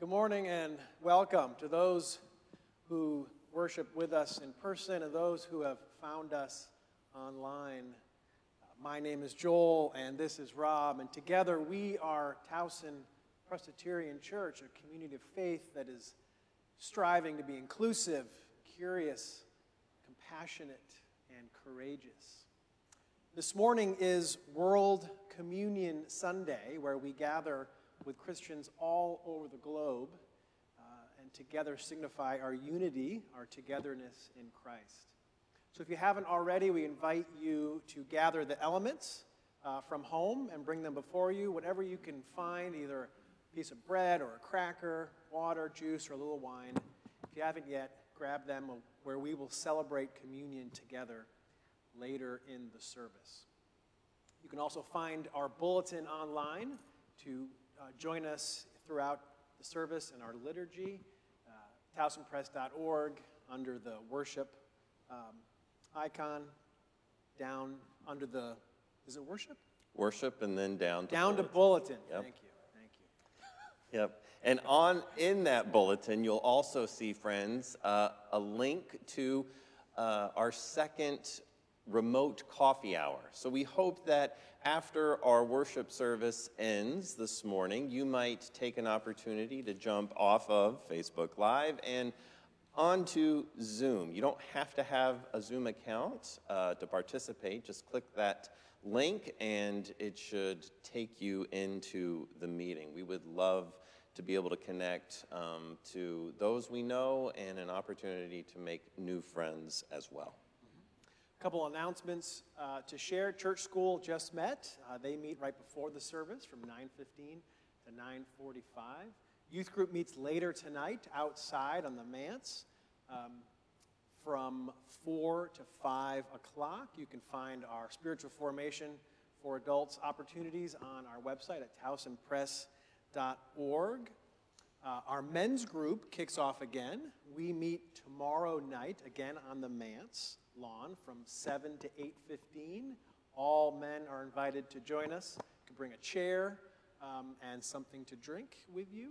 Good morning and welcome to those who worship with us in person and those who have found us online. My name is Joel and this is Rob, and together we are Towson Presbyterian Church, a community of faith that is striving to be inclusive, curious, compassionate, and courageous. This morning is World Communion Sunday, where we gather with Christians all over the globe uh, and together signify our unity, our togetherness in Christ. So, if you haven't already, we invite you to gather the elements uh, from home and bring them before you, whatever you can find, either a piece of bread or a cracker, water, juice, or a little wine. If you haven't yet, grab them where we will celebrate communion together later in the service. You can also find our bulletin online to uh, join us throughout the service and our liturgy. Uh, TowsonPres.org under the worship um, icon, down under the, is it worship? Worship and then down to Down bulletin. to bulletin. Yep. Thank you. Thank you. Yep. And on in that bulletin, you'll also see, friends, uh, a link to uh, our second remote coffee hour. So we hope that after our worship service ends this morning, you might take an opportunity to jump off of Facebook Live and onto Zoom. You don't have to have a Zoom account uh, to participate. Just click that link and it should take you into the meeting. We would love to be able to connect um, to those we know and an opportunity to make new friends as well. Couple announcements uh, to share. Church School just met. Uh, they meet right before the service from 9:15 to 9:45. Youth group meets later tonight outside on the manse um, from 4 to 5 o'clock. You can find our spiritual formation for adults opportunities on our website at towsonpres.org. Uh, our men's group kicks off again. We meet tomorrow night again on the manse lawn from 7 to 8.15. All men are invited to join us. You can bring a chair um, and something to drink with you.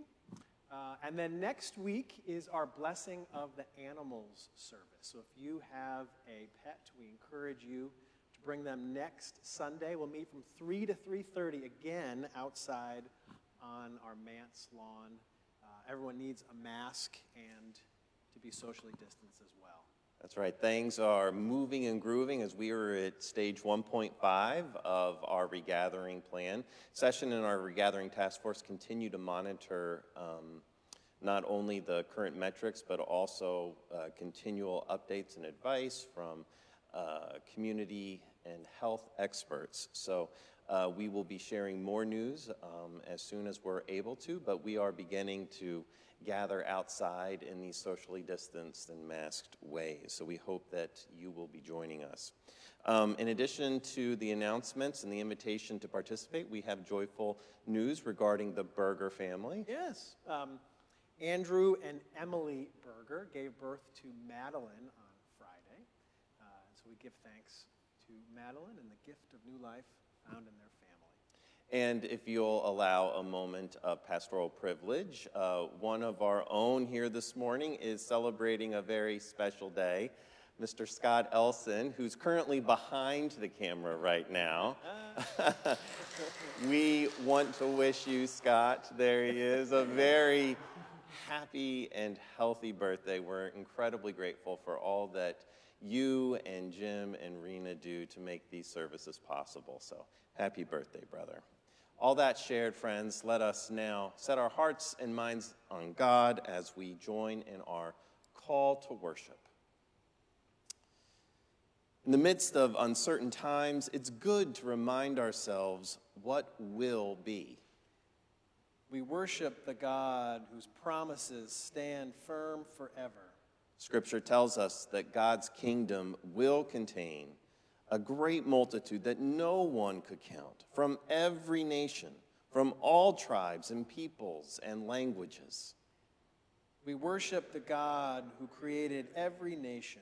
Uh, and then next week is our Blessing of the Animals service. So if you have a pet, we encourage you to bring them next Sunday. We'll meet from 3 to 3.30 again outside on our manse lawn. Uh, everyone needs a mask and to be socially distanced as well. That's right. Things are moving and grooving as we are at stage 1.5 of our regathering plan. Session and our regathering task force continue to monitor um, not only the current metrics, but also uh, continual updates and advice from uh, community and health experts. So uh, we will be sharing more news um, as soon as we're able to, but we are beginning to gather outside in these socially distanced and masked ways. So we hope that you will be joining us. Um, in addition to the announcements and the invitation to participate, we have joyful news regarding the Berger family. Yes. Um, Andrew and Emily Berger gave birth to Madeline on Friday. Uh, so we give thanks to Madeline and the gift of new life found in their. And if you'll allow a moment of pastoral privilege, uh, one of our own here this morning is celebrating a very special day. Mr. Scott Elson, who's currently behind the camera right now. we want to wish you, Scott, there he is, a very happy and healthy birthday. We're incredibly grateful for all that you and Jim and Rena do to make these services possible. So happy birthday, brother. All that shared, friends, let us now set our hearts and minds on God as we join in our call to worship. In the midst of uncertain times, it's good to remind ourselves what will be. We worship the God whose promises stand firm forever. Scripture tells us that God's kingdom will contain a great multitude that no one could count, from every nation, from all tribes and peoples and languages. We worship the God who created every nation,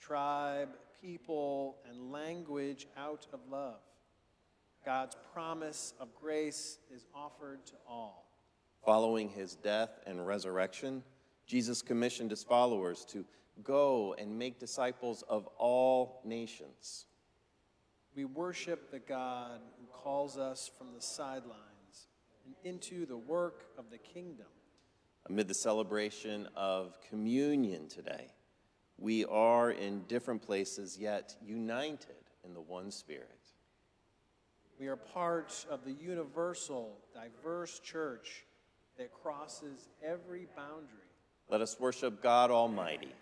tribe, people, and language out of love. God's promise of grace is offered to all. Following his death and resurrection, Jesus commissioned his followers to go and make disciples of all nations. We worship the God who calls us from the sidelines and into the work of the kingdom. Amid the celebration of communion today, we are in different places yet united in the one Spirit. We are part of the universal, diverse church that crosses every boundary. Let us worship God Almighty.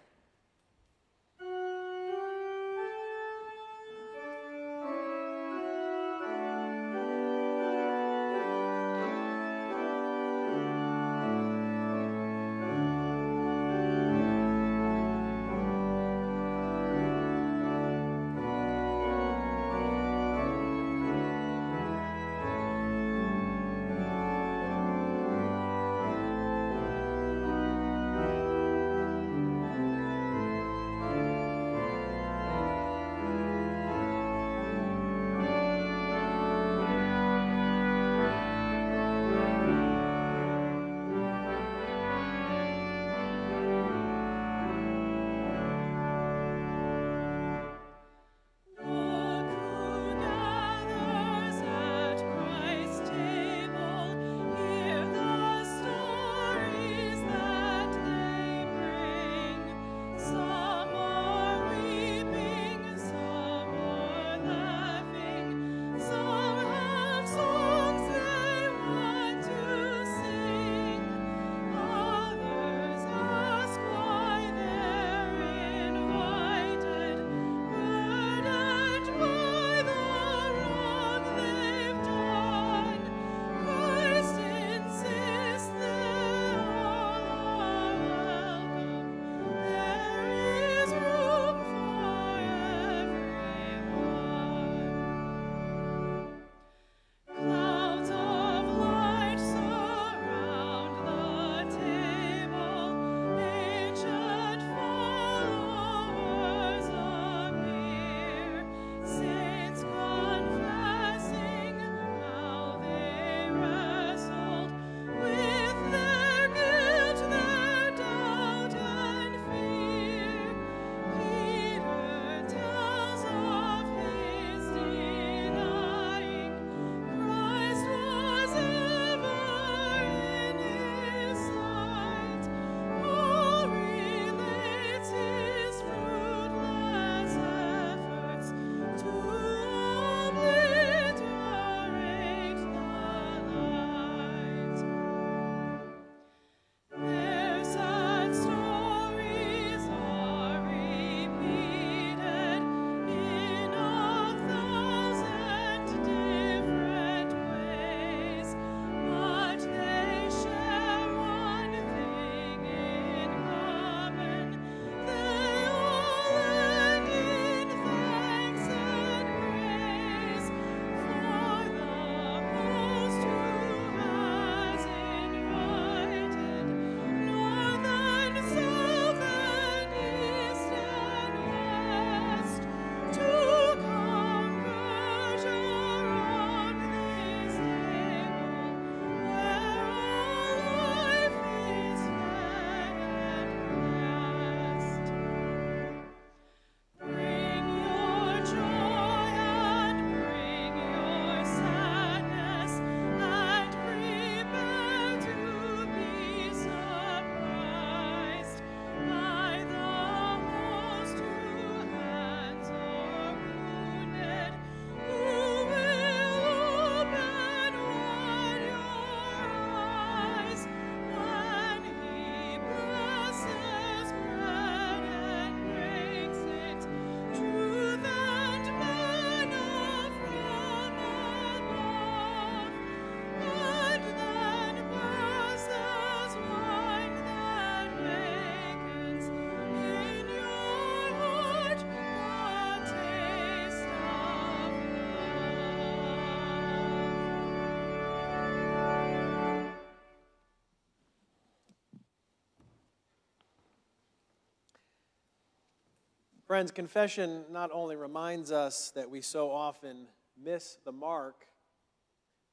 Friends, confession not only reminds us that we so often miss the mark,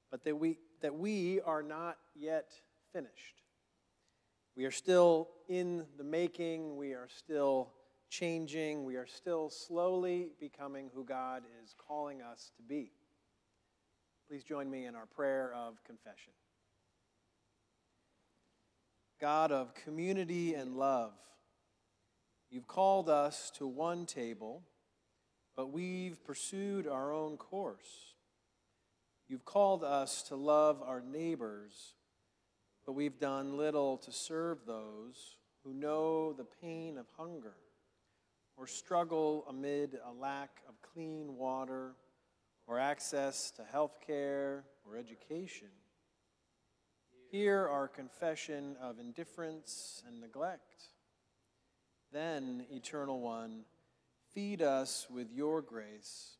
but that we, that we are not yet finished. We are still in the making, we are still changing, we are still slowly becoming who God is calling us to be. Please join me in our prayer of confession. God of community and love, you've called us to one table, but we've pursued our own course. You've called us to love our neighbors, but we've done little to serve those who know the pain of hunger or struggle amid a lack of clean water or access to health care or education. Hear our confession of indifference and neglect. Then, Eternal One, feed us with your grace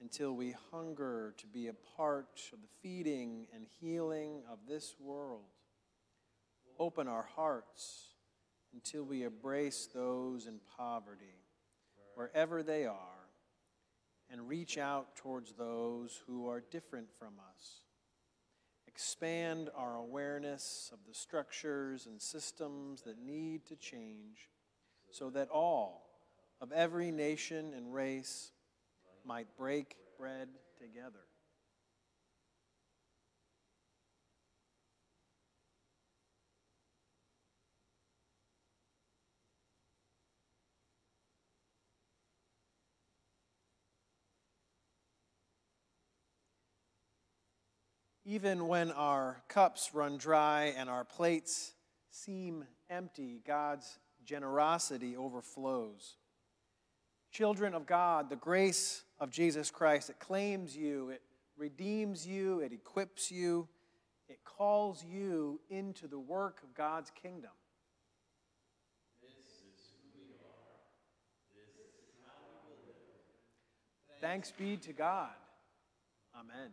until we hunger to be a part of the feeding and healing of this world. Open our hearts until we embrace those in poverty, wherever they are, and reach out towards those who are different from us expand our awareness of the structures and systems that need to change so that all of every nation and race might break bread together. Even when our cups run dry and our plates seem empty, God's generosity overflows. Children of God, the grace of Jesus Christ, it claims you, it redeems you, it equips you, it calls you into the work of God's kingdom. Thanks be to God. Amen.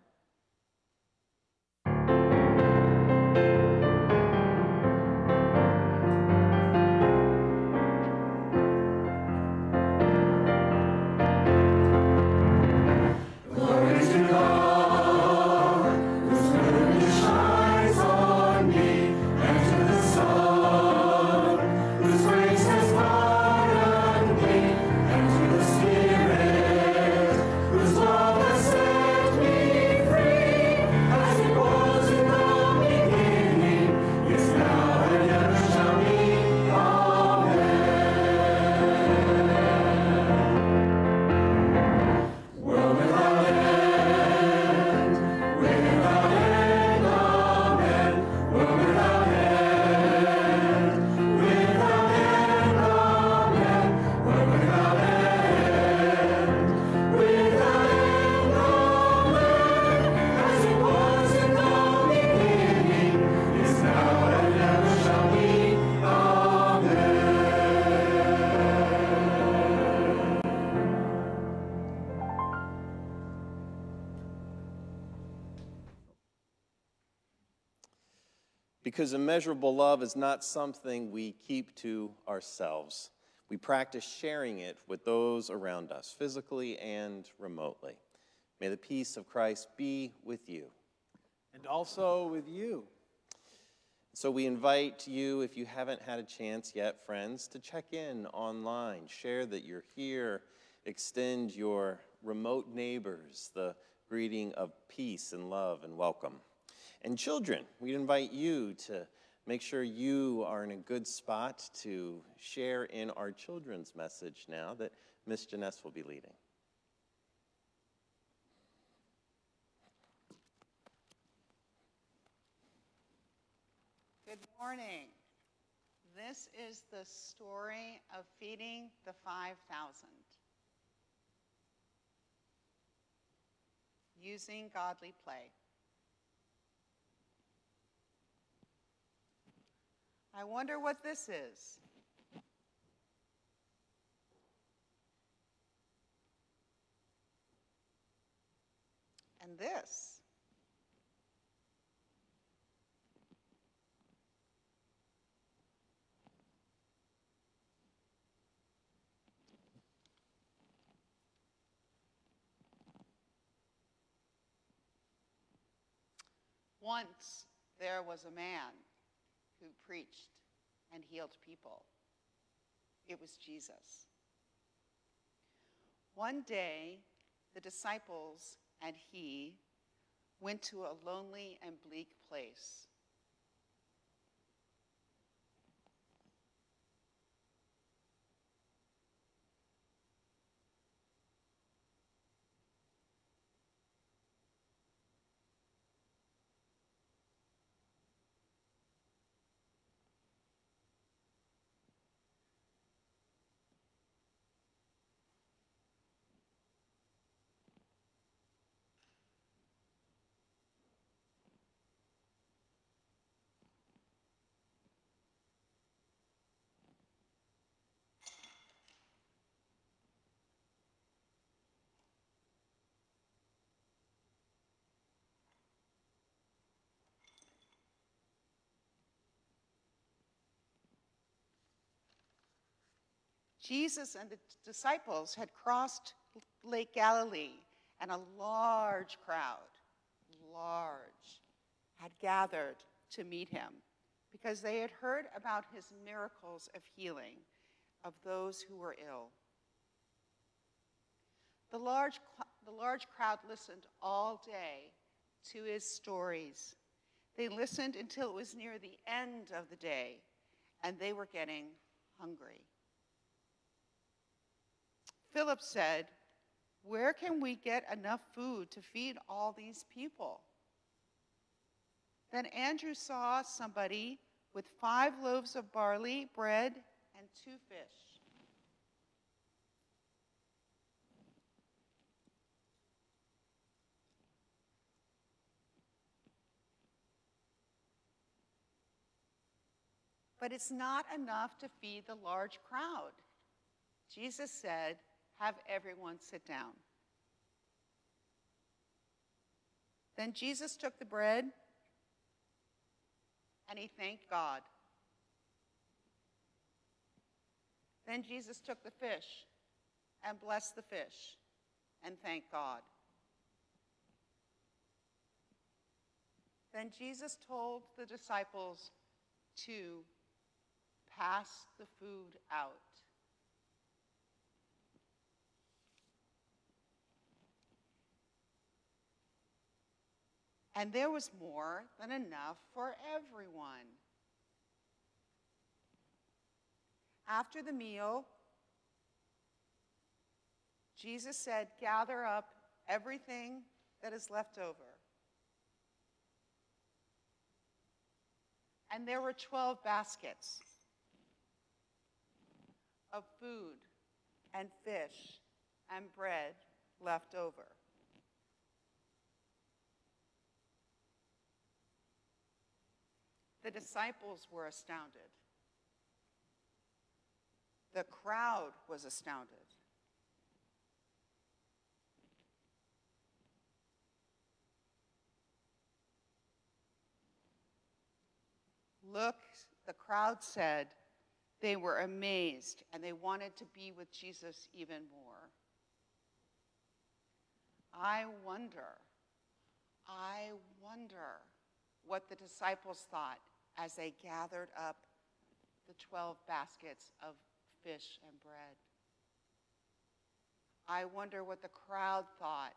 Because immeasurable love is not something we keep to ourselves. We practice sharing it with those around us, physically and remotely. May the peace of Christ be with you. And also with you. So we invite you, if you haven't had a chance yet, friends, to check in online, share that you're here, extend your remote neighbors the greeting of peace and love and welcome. And children, we invite you to make sure you are in a good spot to share in our children's message now that Miss Janess will be leading. Good morning. This is the story of feeding the 5,000. Using godly play. I wonder what this is. And this. Once there was a man who preached and healed people. It was Jesus. One day, the disciples and he went to a lonely and bleak place. Jesus and the disciples had crossed Lake Galilee, and a large crowd, large, had gathered to meet him because they had heard about his miracles of healing of those who were ill. The large, the large crowd listened all day to his stories. They listened until it was near the end of the day, and they were getting hungry. Philip said, Where can we get enough food to feed all these people? Then Andrew saw somebody with five loaves of barley, bread, and two fish. But it's not enough to feed the large crowd. Jesus said, have everyone sit down. Then Jesus took the bread and he thanked God. Then Jesus took the fish and blessed the fish and thanked God. Then Jesus told the disciples to pass the food out. And there was more than enough for everyone. After the meal, Jesus said, Gather up everything that is left over. And there were 12 baskets of food and fish and bread left over. The disciples were astounded. The crowd was astounded. Look, the crowd said they were amazed and they wanted to be with Jesus even more. I wonder, I wonder what the disciples thought as they gathered up the 12 baskets of fish and bread. I wonder what the crowd thought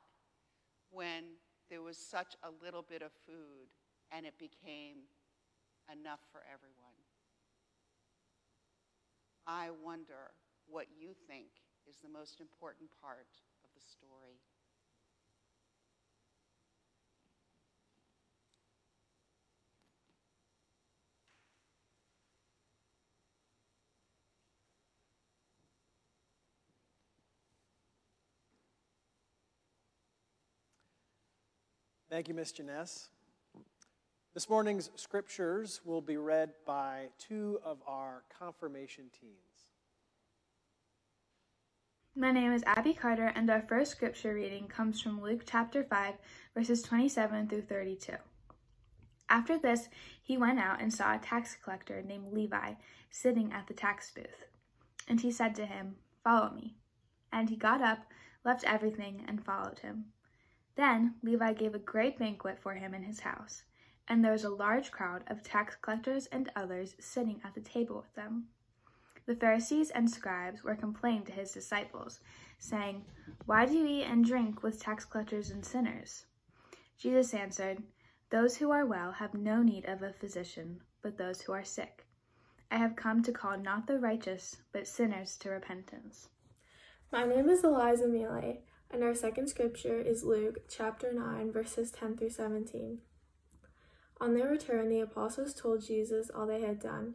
when there was such a little bit of food and it became enough for everyone. I wonder what you think is the most important part of the story. Thank you, Ms. Janess. This morning's scriptures will be read by two of our confirmation teens. My name is Abby Carter, and our first scripture reading comes from Luke chapter 5, verses 27 through 32. After this, he went out and saw a tax collector named Levi sitting at the tax booth. And he said to him, Follow me. And he got up, left everything, and followed him. Then Levi gave a great banquet for him in his house, and there was a large crowd of tax collectors and others sitting at the table with them. The Pharisees and scribes were complaining to his disciples, saying, Why do you eat and drink with tax collectors and sinners? Jesus answered, Those who are well have no need of a physician, but those who are sick. I have come to call not the righteous, but sinners to repentance. My name is Eliza Mealy, and our second scripture is Luke chapter 9, verses 10 through 17. On their return, the apostles told Jesus all they had done.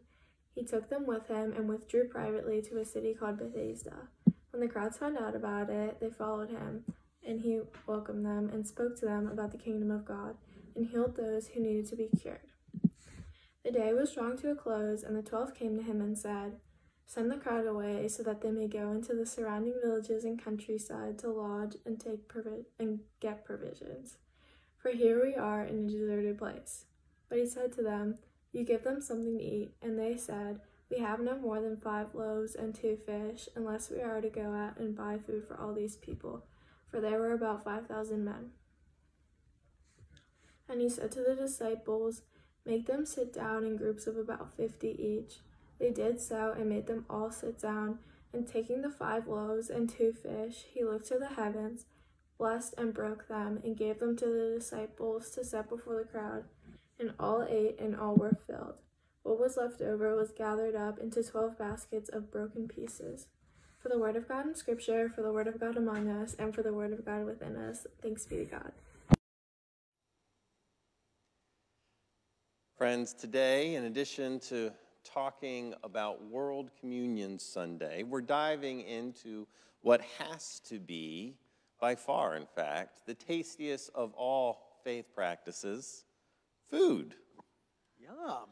He took them with him and withdrew privately to a city called Bethsaida. When the crowds found out about it, they followed him, and he welcomed them and spoke to them about the kingdom of God and healed those who needed to be cured. The day was drawing to a close, and the twelve came to him and said, Send the crowd away so that they may go into the surrounding villages and countryside to lodge and take provi- and get provisions. For here we are in a deserted place. But he said to them, You give them something to eat. And they said, We have no more than five loaves and two fish, unless we are to go out and buy food for all these people. For there were about five thousand men. And he said to the disciples, Make them sit down in groups of about fifty each. They did so and made them all sit down. And taking the five loaves and two fish, he looked to the heavens, blessed and broke them, and gave them to the disciples to set before the crowd and all ate, and all were filled. What was left over was gathered up into twelve baskets of broken pieces. For the word of God in Scripture, for the word of God among us, and for the word of God within us, thanks be to God. Friends, today, in addition to talking about World Communion Sunday, we're diving into what has to be, by far, in fact, the tastiest of all faith practices Food. Yum.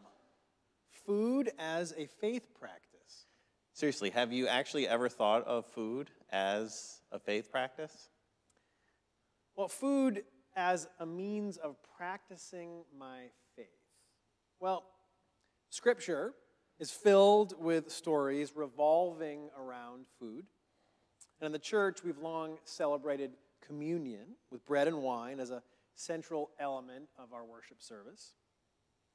Food as a faith practice. Seriously, have you actually ever thought of food as a faith practice? Well, food as a means of practicing my faith. Well, Scripture is filled with stories revolving around food. And in the church, we've long celebrated communion with bread and wine as a central element of our worship service.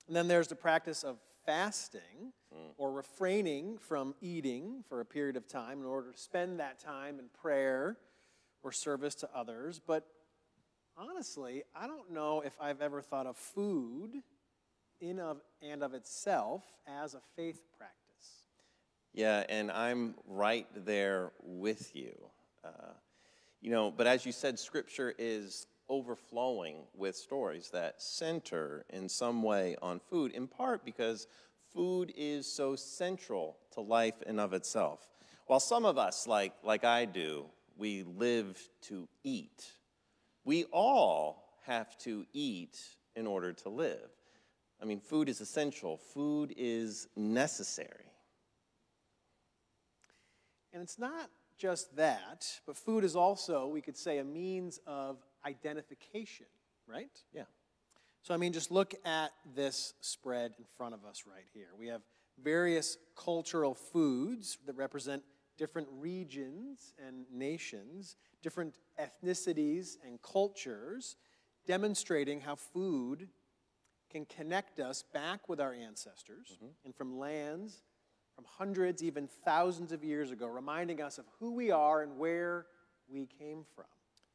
And then there's the practice of fasting mm. or refraining from eating for a period of time in order to spend that time in prayer or service to others. But honestly, I don't know if I've ever thought of food in of and of itself as a faith practice. Yeah, and I'm right there with you. Uh, you know, but as you said, Scripture is overflowing with stories that center in some way on food, in part because food is so central to life in of itself. While some of us, like, like I do, we live to eat, we all have to eat in order to live. I mean, food is essential, food is necessary. And it's not just that, but food is also, we could say, a means of identification, right? Yeah. So, I mean, just look at this spread in front of us right here. We have various cultural foods that represent different regions and nations, different ethnicities and cultures, demonstrating how food can connect us back with our ancestors mm-hmm. and from lands from hundreds, even thousands of years ago, reminding us of who we are and where we came from.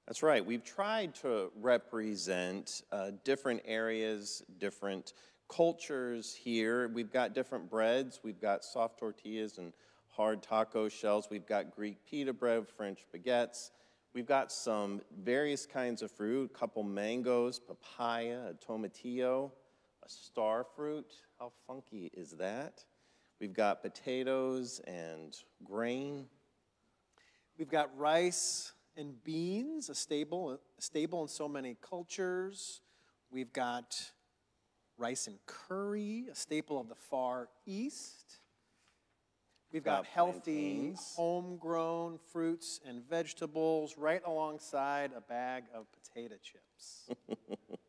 That's right. We've tried to represent uh, different areas, different cultures here. We've got different breads. We've got soft tortillas and hard taco shells. We've got Greek pita bread, French baguettes. We've got some various kinds of fruit, a couple mangoes, papaya, a tomatillo, star fruit. How funky is that? We've got potatoes and grain. We've got rice, and beans, a staple, a staple in so many cultures. We've got rice and curry, a staple of the Far East. We've got, got healthy, plantains. homegrown fruits and vegetables right alongside a bag of potato chips.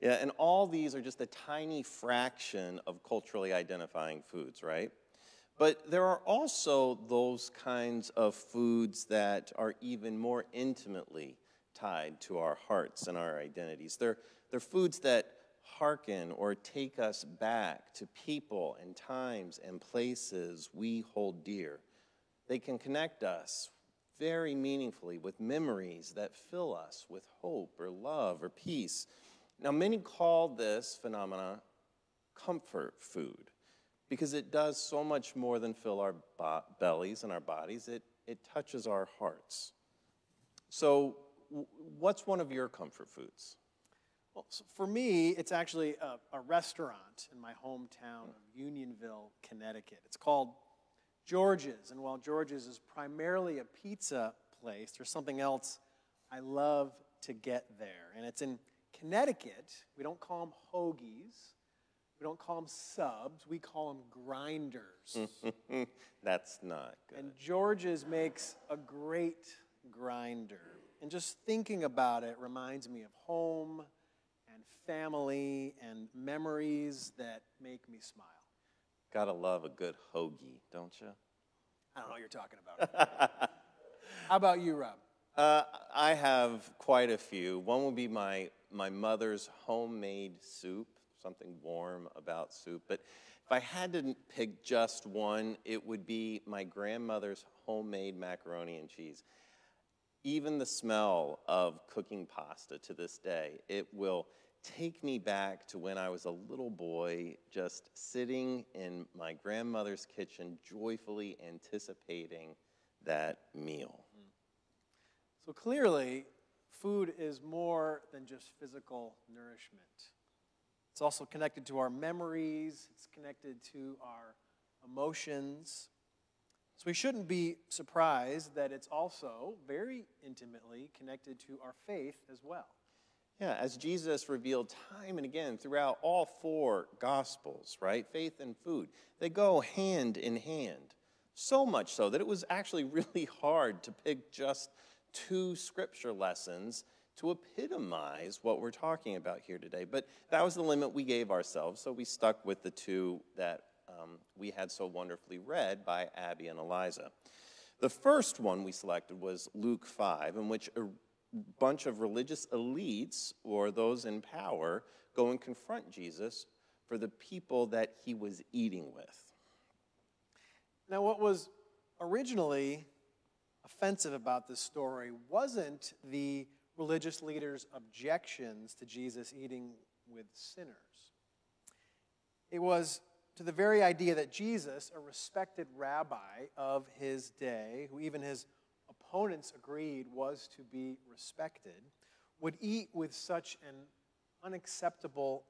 yeah, and all these are just a tiny fraction of culturally identifying foods, right? But there are also those kinds of foods that are even more intimately tied to our hearts and our identities. They're, they're foods that hearken or take us back to people and times and places we hold dear. They can connect us very meaningfully with memories that fill us with hope or love or peace. Now, many call this phenomena comfort food because it does so much more than fill our bo- bellies and our bodies, it, it touches our hearts. So, w- what's one of your comfort foods? Well, so for me, it's actually a, a restaurant in my hometown of Unionville, Connecticut. It's called George's. And while George's is primarily a pizza place, there's something else I love to get there. And it's in Connecticut. We don't call them hoagies. We don't call them subs. We call them grinders. That's not good. and George's makes a great grinder. And just thinking about it reminds me of home and family and memories that make me smile. Gotta love a good hoagie, don't you? I don't know what you're talking about. How about you, Rob? Uh, I have quite a few. One would be my, my mother's homemade soup, something warm about soup. But if I had to pick just one, it would be my grandmother's homemade macaroni and cheese. Even the smell of cooking pasta to this day, it will take me back to when I was a little boy, just sitting in my grandmother's kitchen, joyfully anticipating that meal. So clearly, food is more than just physical nourishment. It's also connected to our memories, it's connected to our emotions. So we shouldn't be surprised that it's also very intimately connected to our faith as well. Yeah, as Jesus revealed time and again throughout all four Gospels, right? Faith and food, they go hand in hand. So much so that it was actually really hard to pick just two scripture lessons to epitomize what we're talking about here today. But that was the limit we gave ourselves, so we stuck with the two that um, we had so wonderfully read by Abby and Eliza. The first one we selected was Luke 5, in which a bunch of religious elites or those in power go and confront Jesus for the people that he was eating with. Now, what was originally offensive about this story wasn't the religious leaders' objections to Jesus eating with sinners. It was to the very idea that Jesus, a respected rabbi of his day, who even his opponents agreed was to be respected, would eat with such an unacceptable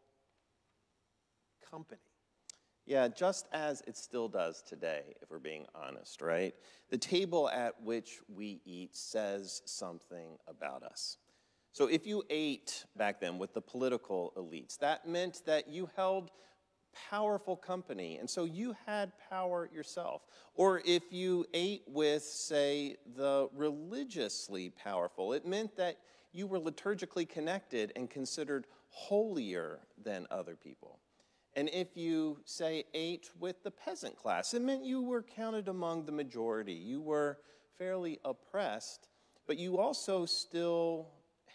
company. Yeah, just as it still does today, if we're being honest, right? The table at which we eat says something about us. So if you ate back then with the political elites, that meant that you held powerful company, and so you had power yourself. Or if you ate with, say, the religiously powerful, it meant that you were liturgically connected and considered holier than other people. And if you, say, ate with the peasant class, it meant you were counted among the majority. You were fairly oppressed, but you also still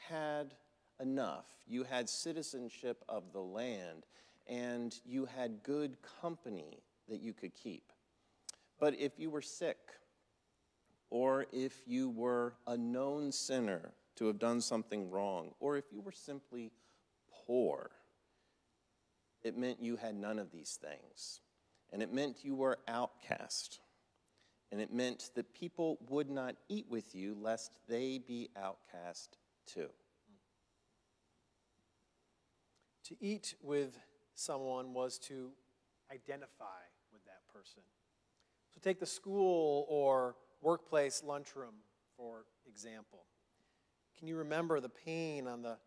had enough. You had citizenship of the land, and you had good company that you could keep. But if you were sick, or if you were a known sinner to have done something wrong, or if you were simply poor, it meant you had none of these things. And it meant you were outcast. And it meant that people would not eat with you lest they be outcast too. To eat with someone was to identify with that person. So take the school or workplace lunchroom, for example. Can you remember the pain on the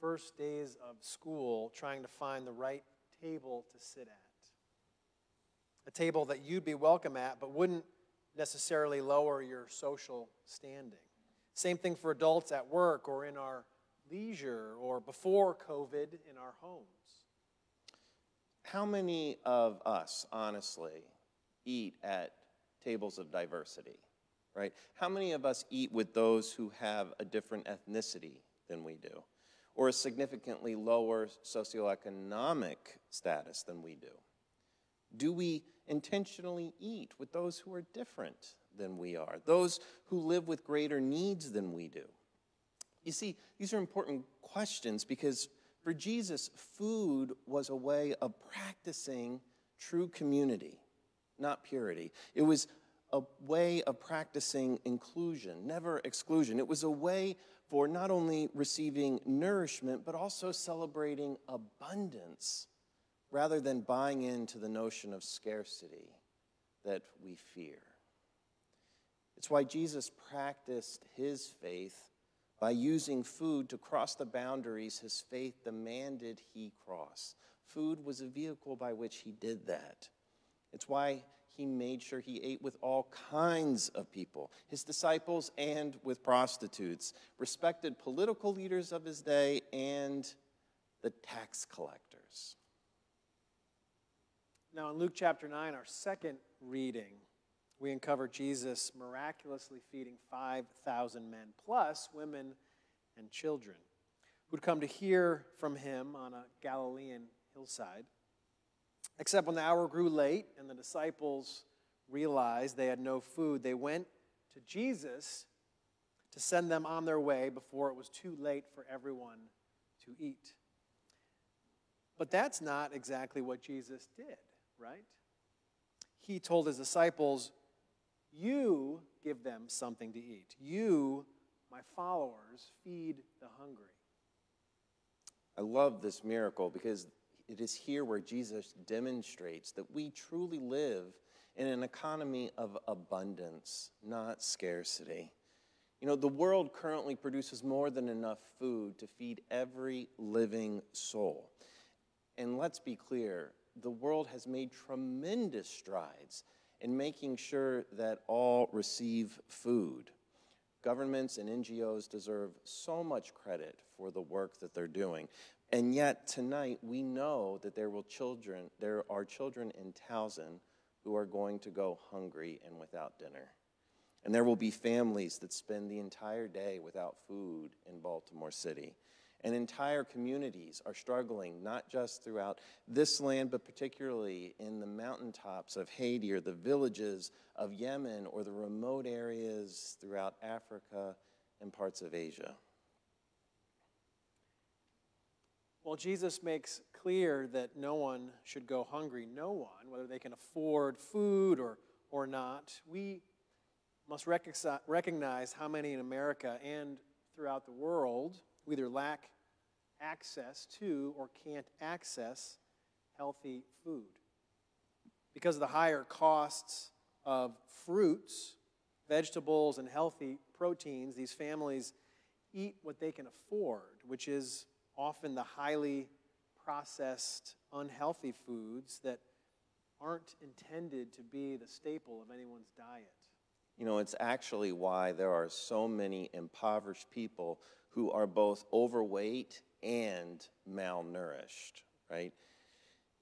first days of school trying to find the right table to sit at? A table that you'd be welcome at, but wouldn't necessarily lower your social standing. Same thing for adults at work or in our leisure or before COVID in our homes. How many of us, honestly, eat at tables of diversity, right? How many of us eat with those who have a different ethnicity than we do? Or a significantly lower socioeconomic status than we do? Do we intentionally eat with those who are different than we are, those who live with greater needs than we do? You see, these are important questions because for Jesus, food was a way of practicing true community, not purity. It was a way of practicing inclusion, never exclusion. It was a way for not only receiving nourishment, but also celebrating abundance rather than buying into the notion of scarcity that we fear. It's why Jesus practiced his faith by using food to cross the boundaries his faith demanded he cross. Food was a vehicle by which he did that. It's why he made sure he ate with all kinds of people, his disciples and with prostitutes, respected political leaders of his day and the tax collectors. Now, in Luke chapter 9, our second reading, we uncover Jesus miraculously feeding 5,000 men, plus women and children, who'd come to hear from him on a Galilean hillside. Except when the hour grew late and the disciples realized they had no food, they went to Jesus to send them on their way before it was too late for everyone to eat. But that's not exactly what Jesus did, right? He told his disciples, You give them something to eat. You, my followers, feed the hungry. I love this miracle because it is here where Jesus demonstrates that we truly live in an economy of abundance, not scarcity. You know, the world currently produces more than enough food to feed every living soul. And let's be clear, the world has made tremendous strides in making sure that all receive food. Governments and NGOs deserve so much credit for the work that they're doing. And yet tonight we know that there will children, there are children in Towson who are going to go hungry and without dinner. And there will be families that spend the entire day without food in Baltimore City. And entire communities are struggling, not just throughout this land, but particularly in the mountaintops of Haiti or the villages of Yemen or the remote areas throughout Africa and parts of Asia. Well, Jesus makes clear that no one should go hungry. No one, whether they can afford food or, or not. We must recognize how many in America and throughout the world either lack access to or can't access healthy food. Because of the higher costs of fruits, vegetables, and healthy proteins, these families eat what they can afford, which is often the highly processed, unhealthy foods that aren't intended to be the staple of anyone's diet. You know, it's actually why there are so many impoverished people who are both overweight and malnourished, right?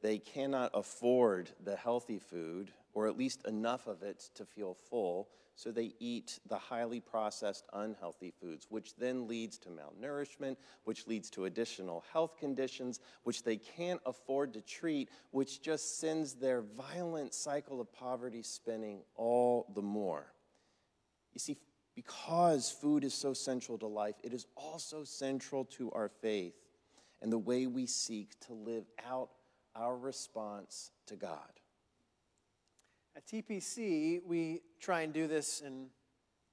They cannot afford the healthy food, or at least enough of it to feel full, so they eat the highly processed, unhealthy foods, which then leads to malnourishment, which leads to additional health conditions, which they can't afford to treat, which just sends their violent cycle of poverty spinning all the more. You see, because food is so central to life, it is also central to our faith and the way we seek to live out our response to God. At TPC, we try and do this in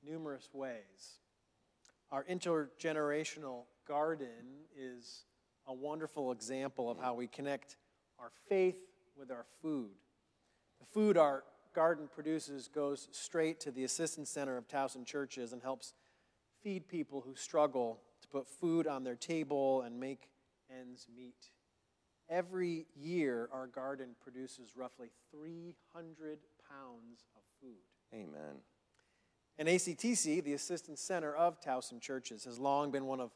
numerous ways. Our intergenerational garden is a wonderful example of how we connect our faith with our food. The food our garden produces goes straight to the Assistance Center of Towson Churches and helps feed people who struggle to put food on their table and make ends meet. Every year, our garden produces roughly 300 pounds of food. Amen. And ACTC, the Assistance Center of Towson Churches, has long been one of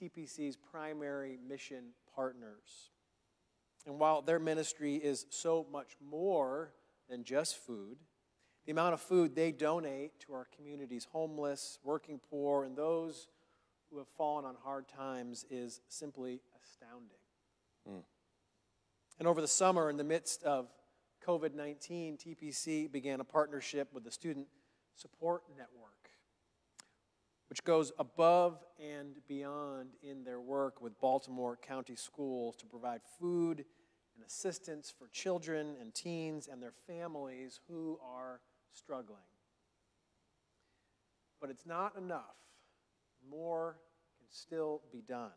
TPC's primary mission partners. And while their ministry is so much more than just food, the amount of food they donate to our community's homeless, working poor, and those who have fallen on hard times is simply astounding. Mm. And over the summer, in the midst of COVID 19, TPC began a partnership with the Student Support Network, which goes above and beyond in their work with Baltimore County schools to provide food and assistance for children and teens and their families who are struggling. But it's not enough. More can still be done.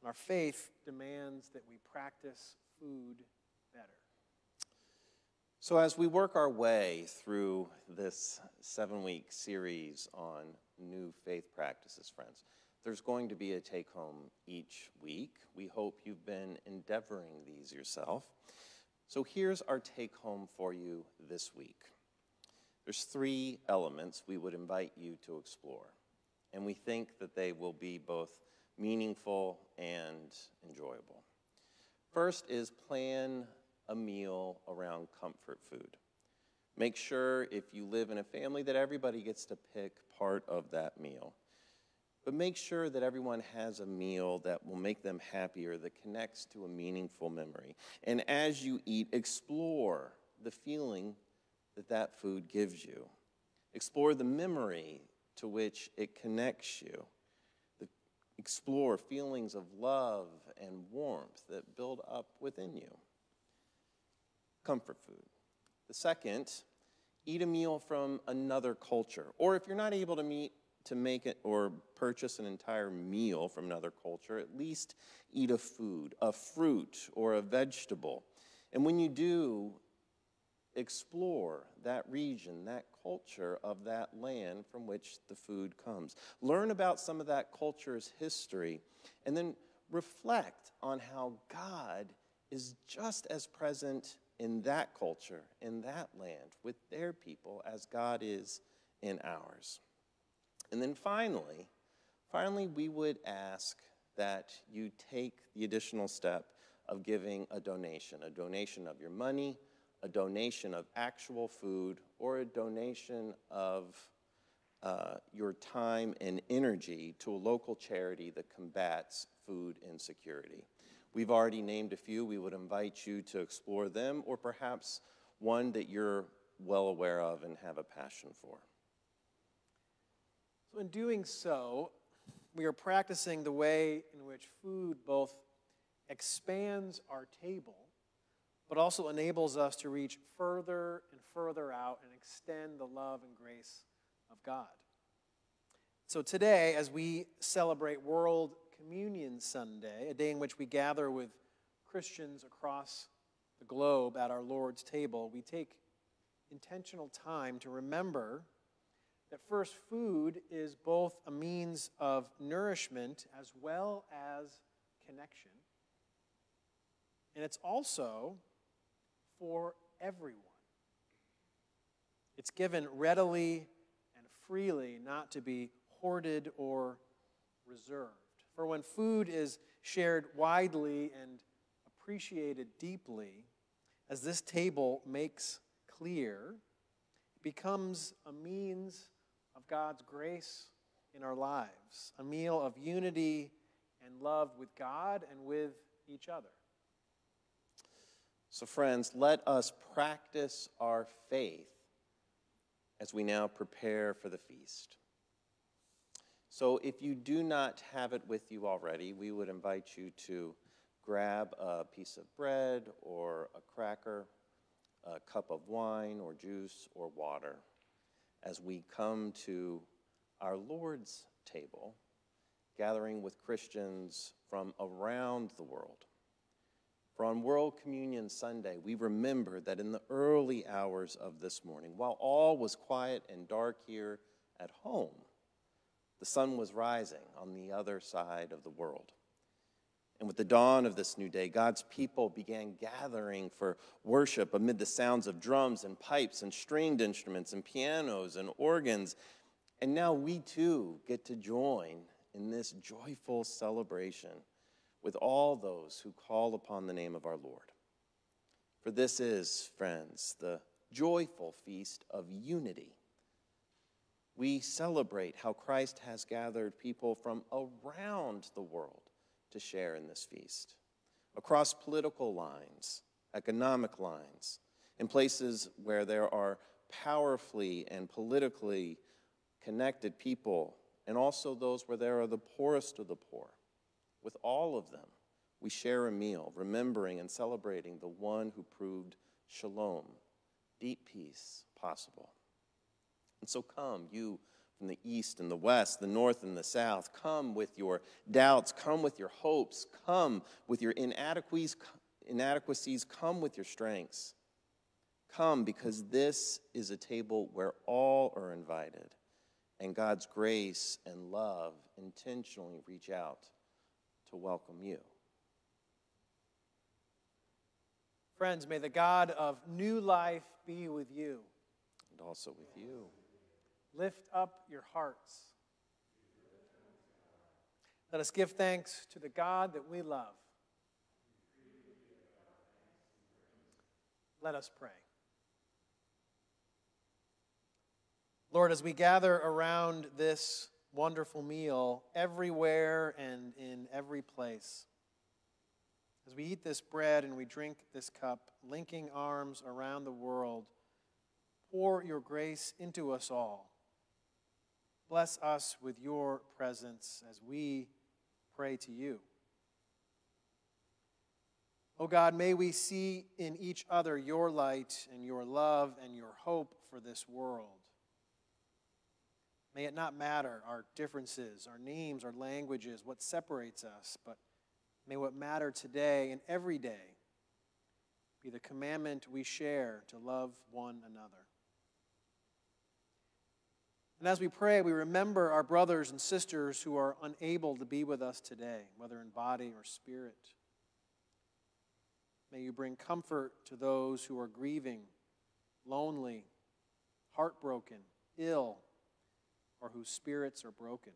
And our faith demands that we practice food better. So, as we work our way through this seven week series on new faith practices, friends, there's going to be a take home each week. We hope you've been endeavoring these yourself. So, here's our take home for you this week. There's three elements we would invite you to explore, and we think that they will be both meaningful and enjoyable. First is plan a meal around comfort food. Make sure if you live in a family that everybody gets to pick part of that meal. But make sure that everyone has a meal that will make them happier, that connects to a meaningful memory. And as you eat, explore the feeling that that food gives you. Explore the memory to which it connects you. Explore feelings of love and warmth that build up within you. Comfort food. The second, eat a meal from another culture. Or if you're not able to meet to make it or purchase an entire meal from another culture, at least eat a food, a fruit, or a vegetable. And when you do, explore that region, that culture of that land from which the food comes. Learn about some of that culture's history, and then reflect on how God is just as present in that culture, in that land, with their people, as God is in ours. And then finally, finally, we would ask that you take the additional step of giving a donation, a donation of your money, a donation of actual food, or a donation of uh, your time and energy to a local charity that combats food insecurity. We've already named a few. We would invite you to explore them, or perhaps one that you're well aware of and have a passion for. So, in doing so, we are practicing the way in which food both expands our table but also enables us to reach further and further out and extend the love and grace of God. So today, as we celebrate World Communion Sunday, a day in which we gather with Christians across the globe at our Lord's table, we take intentional time to remember that first, food is both a means of nourishment as well as connection. And it's also for everyone. It's given readily and freely, not to be hoarded or reserved. For when food is shared widely and appreciated deeply, as this table makes clear, it becomes a means of God's grace in our lives, a meal of unity and love with God and with each other. So, friends, let us practice our faith as we now prepare for the feast. So, if you do not have it with you already, we would invite you to grab a piece of bread or a cracker, a cup of wine or juice or water as we come to our Lord's table, gathering with Christians from around the world. For on World Communion Sunday, we remember that in the early hours of this morning, while all was quiet and dark here at home, the sun was rising on the other side of the world. And with the dawn of this new day, God's people began gathering for worship amid the sounds of drums and pipes and stringed instruments and pianos and organs. And now we too get to join in this joyful celebration with all those who call upon the name of our Lord. For this is, friends, the joyful feast of unity. We celebrate how Christ has gathered people from around the world to share in this feast, across political lines, economic lines, in places where there are powerfully and politically connected people, and also those where there are the poorest of the poor. With all of them, we share a meal, remembering and celebrating the one who proved shalom, deep peace, possible. And so come, you from the east and the west, the north and the south, come with your doubts, come with your hopes, come with your inadequacies, inadequacies come with your strengths. Come because this is a table where all are invited, and God's grace and love intentionally reach out to welcome you. Friends, may the God of new life be with you. And also with you. Lift up your hearts. Let us give thanks to the God that we love. Let us pray. Lord, as we gather around this wonderful meal, everywhere and in every place, as we eat this bread and we drink this cup, linking arms around the world, pour your grace into us all. Bless us with your presence as we pray to you. Oh God, may we see in each other your light and your love and your hope for this world. May it not matter our differences, our names, our languages, what separates us, but may what matter today and every day be the commandment we share to love one another. And as we pray, we remember our brothers and sisters who are unable to be with us today, whether in body or spirit. May you bring comfort to those who are grieving, lonely, heartbroken, ill, or whose spirits are broken.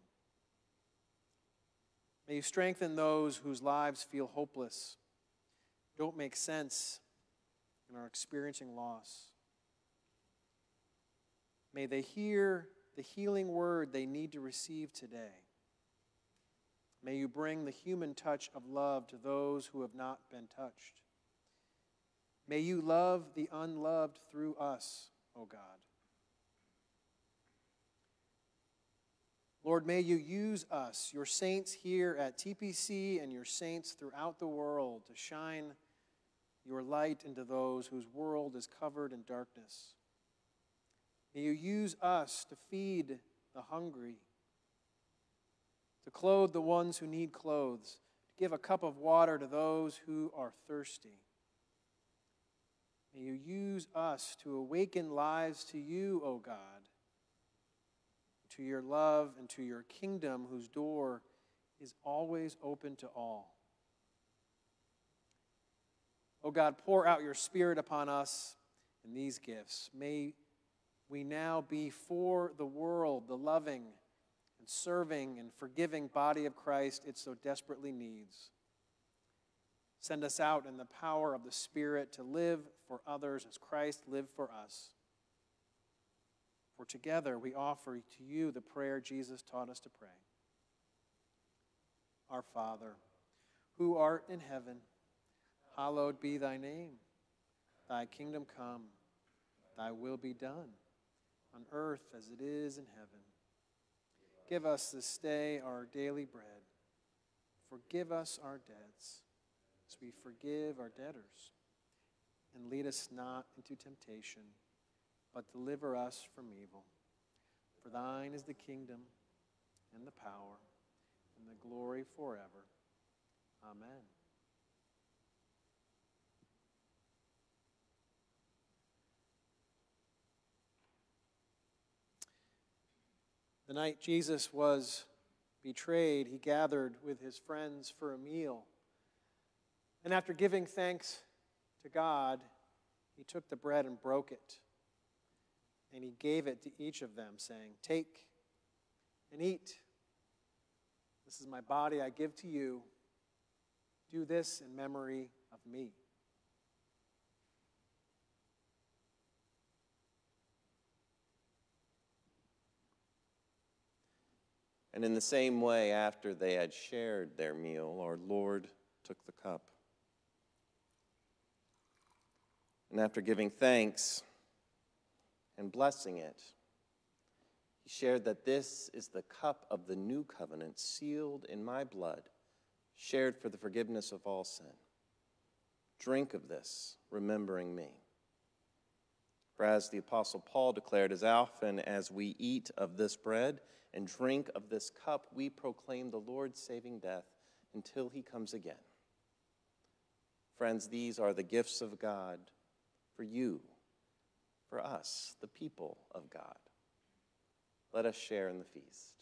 May you strengthen those whose lives feel hopeless, don't make sense, and are experiencing loss. May they hear the healing word they need to receive today. May you bring the human touch of love to those who have not been touched. May you love the unloved through us, O God. Lord, may you use us, your saints here at TPC and your saints throughout the world, to shine your light into those whose world is covered in darkness. May you use us to feed the hungry, to clothe the ones who need clothes, to give a cup of water to those who are thirsty. May you use us to awaken lives to you, O God, to your love and to your kingdom, whose door is always open to all. O God, pour out your Spirit upon us in these gifts. May we now be for the world the loving and serving and forgiving body of Christ it so desperately needs. Send us out in the power of the Spirit to live for others as Christ lived for us. For together we offer to you the prayer Jesus taught us to pray. Our Father, who art in heaven, hallowed be thy name. Thy kingdom come, thy will be done on earth as it is in heaven. Give us this day our daily bread. Forgive us our debts as we forgive our debtors. And lead us not into temptation, but deliver us from evil. For thine is the kingdom and the power and the glory forever. Amen. The night Jesus was betrayed, he gathered with his friends for a meal. And after giving thanks to God, he took the bread and broke it. And he gave it to each of them, saying, Take and eat. This is my body I give to you. Do this in memory of me. And in the same way, after they had shared their meal, our Lord took the cup. And after giving thanks and blessing it, he shared that this is the cup of the new covenant, sealed in my blood, shared for the forgiveness of all sin. Drink of this, remembering me. For as the Apostle Paul declared, as often as we eat of this bread and drink of this cup, we proclaim the Lord's saving death until he comes again. Friends, these are the gifts of God for you, for us, the people of God. Let us share in the feast.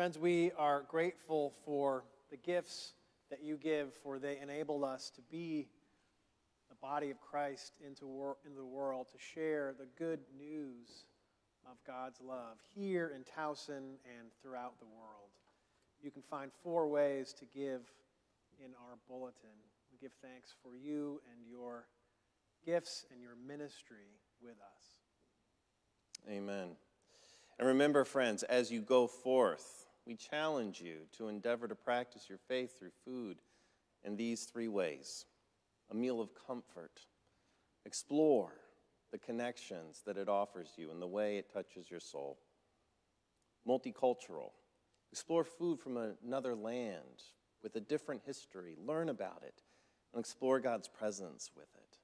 Friends, we are grateful for the gifts that you give, for they enable us to be the body of Christ into, wor- the world, to share the good news of God's love here in Towson and throughout the world. You can find four ways to give in our bulletin. We give thanks for you and your gifts and your ministry with us. Amen. And remember, friends, as you go forth, we challenge you to endeavor to practice your faith through food in these three ways. A meal of comfort, explore the connections that it offers you and the way it touches your soul, multicultural, explore food from another land with a different history, learn about it, and explore God's presence with it,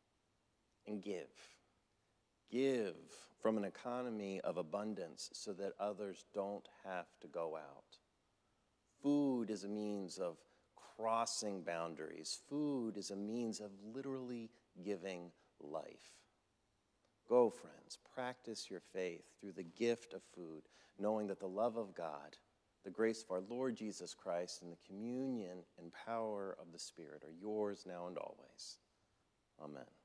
and give. Give from an economy of abundance so that others don't have to go out. Food is a means of crossing boundaries. Food is a means of literally giving life. Go, friends, practice your faith through the gift of food, knowing that the love of God, the grace of our Lord Jesus Christ, and the communion and power of the Spirit are yours now and always. Amen.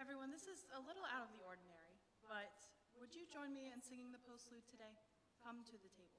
Everyone, this is a little out of the ordinary, but would you join me in singing the postlude today? Come to the table.